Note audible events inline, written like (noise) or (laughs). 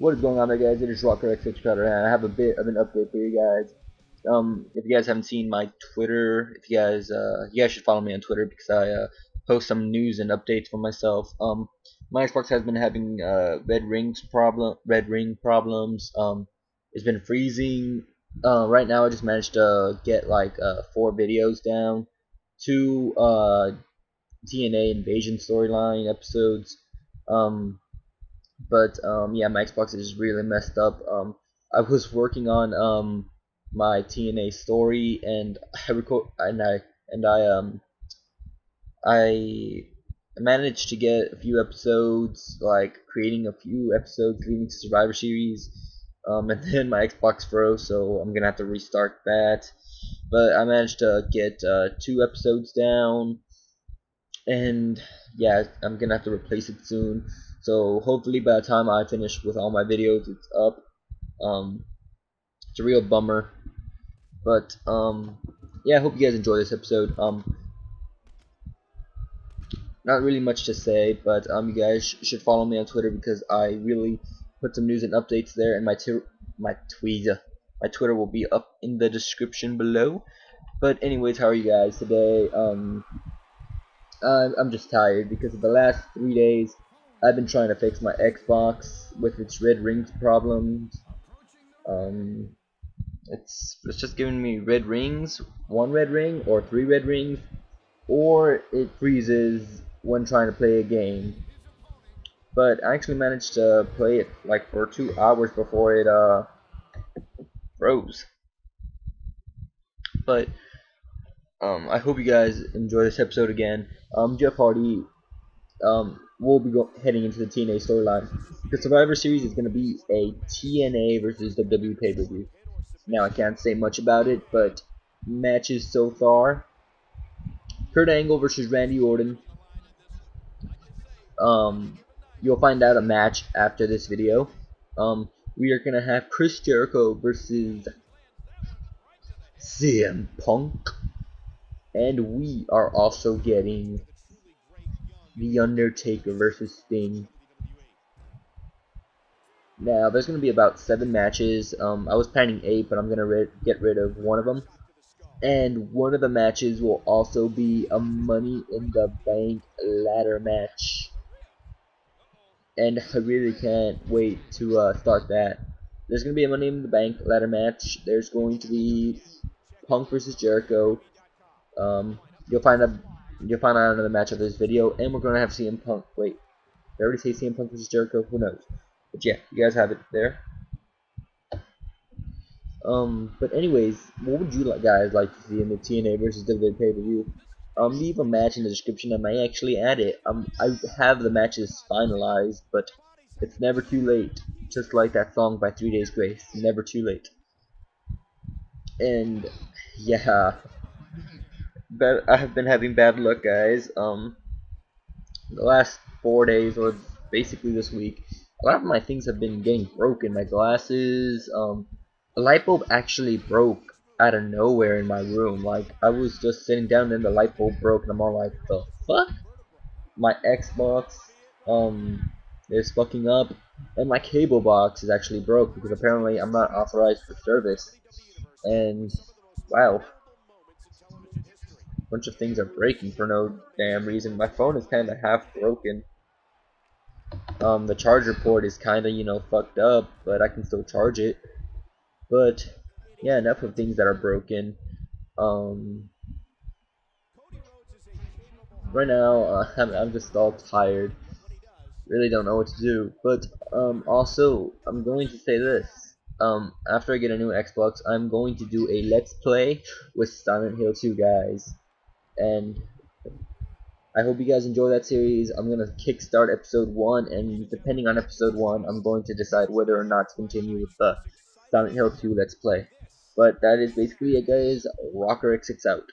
What is going on there guys? It is Rocker X Cutter and I have a bit of an update for you guys. Um, if you guys haven't seen my Twitter, if you guys uh, you guys should follow me on Twitter because I uh, post some news and updates for myself. Um, my Xbox has been having uh, red rings problem, red ring problems. Um, it's been freezing. Uh, right now, I just managed to get like uh, four videos down, two uh, TNA Invasion storyline episodes. Um, but um, yeah, my Xbox is really messed up. Um, I was working on um, my TNA story, and (laughs) I record and I and I um I managed to get a few episodes, like creating a few episodes leading to Survivor Series. Um, and (laughs) then my Xbox froze, so I'm gonna have to restart that. But I managed to get uh, two episodes down, and yeah, I'm gonna have to replace it soon. So hopefully by the time I finish with all my videos, it's up. Um, it's a real bummer, but um, yeah, I hope you guys enjoy this episode. Um, not really much to say, but um, you guys sh should follow me on Twitter because I really put some news and updates there, and my my my Twitter will be up in the description below. But anyways, how are you guys today? Um, I'm just tired because of the last three days I've been trying to fix my Xbox with its red rings problems. Um, it's it's just giving me red rings, one red ring or three red rings, or it freezes when trying to play a game. But I actually managed to play it like for two hours before it uh froze. But um, I hope you guys enjoy this episode again. Um, Jeff Hardy um, we'll be heading into the TNA storyline. The Survivor Series is going to be a TNA versus WWE pay-per-view. Now, I can't say much about it, but matches so far. Kurt Angle versus Randy Orton. Um, you'll find out a match after this video. Um, we are going to have Chris Jericho versus CM Punk. And we are also getting the Undertaker versus Sting. Now, there's going to be about seven matches. Um, I was planning eight, but I'm going to get rid of one of them. And one of the matches will also be a Money in the Bank ladder match. And I really can't wait to uh, start that. There's going to be a Money in the Bank ladder match. There's going to be Punk versus Jericho. Um, you'll find a You'll find out another match of this video, and we're gonna have CM Punk. Wait, did I already say CM Punk versus Jericho? Who knows? But yeah, you guys have it there. Um, but anyways, what would you like guys like to see in the TNA versus WWE pay per view? Um, leave a match in the description. I may actually add it. Um, I have the matches finalized, but it's never too late. Just like that song by Three Days Grace, never too late. And yeah bad, I have been having bad luck, guys. Um, the last four days, or basically this week, a lot of my things have been getting broken. My glasses, um, a light bulb actually broke out of nowhere in my room. Like, I was just sitting down and the light bulb broke, and I'm all like, the fuck? My Xbox, um, is fucking up, and my cable box is actually broke because apparently I'm not authorized for service. And, wow, bunch of things are breaking for no damn reason. My phone is kind of half broken. Um, the charger port is kind of, you know, fucked up, but I can still charge it. But, yeah, enough of things that are broken. Um, right now, uh, (laughs) I'm, I'm just all tired. Really don't know what to do. But, um, also, I'm going to say this. Um, after I get a new Xbox, I'm going to do a Let's Play with Silent Hill 2, guys and I hope you guys enjoy that series. I'm gonna kickstart episode one, and depending on episode one, I'm going to decide whether or not to continue with the Silent Hill 2 Let's Play. But that is basically it, guys. Rocker X6 out.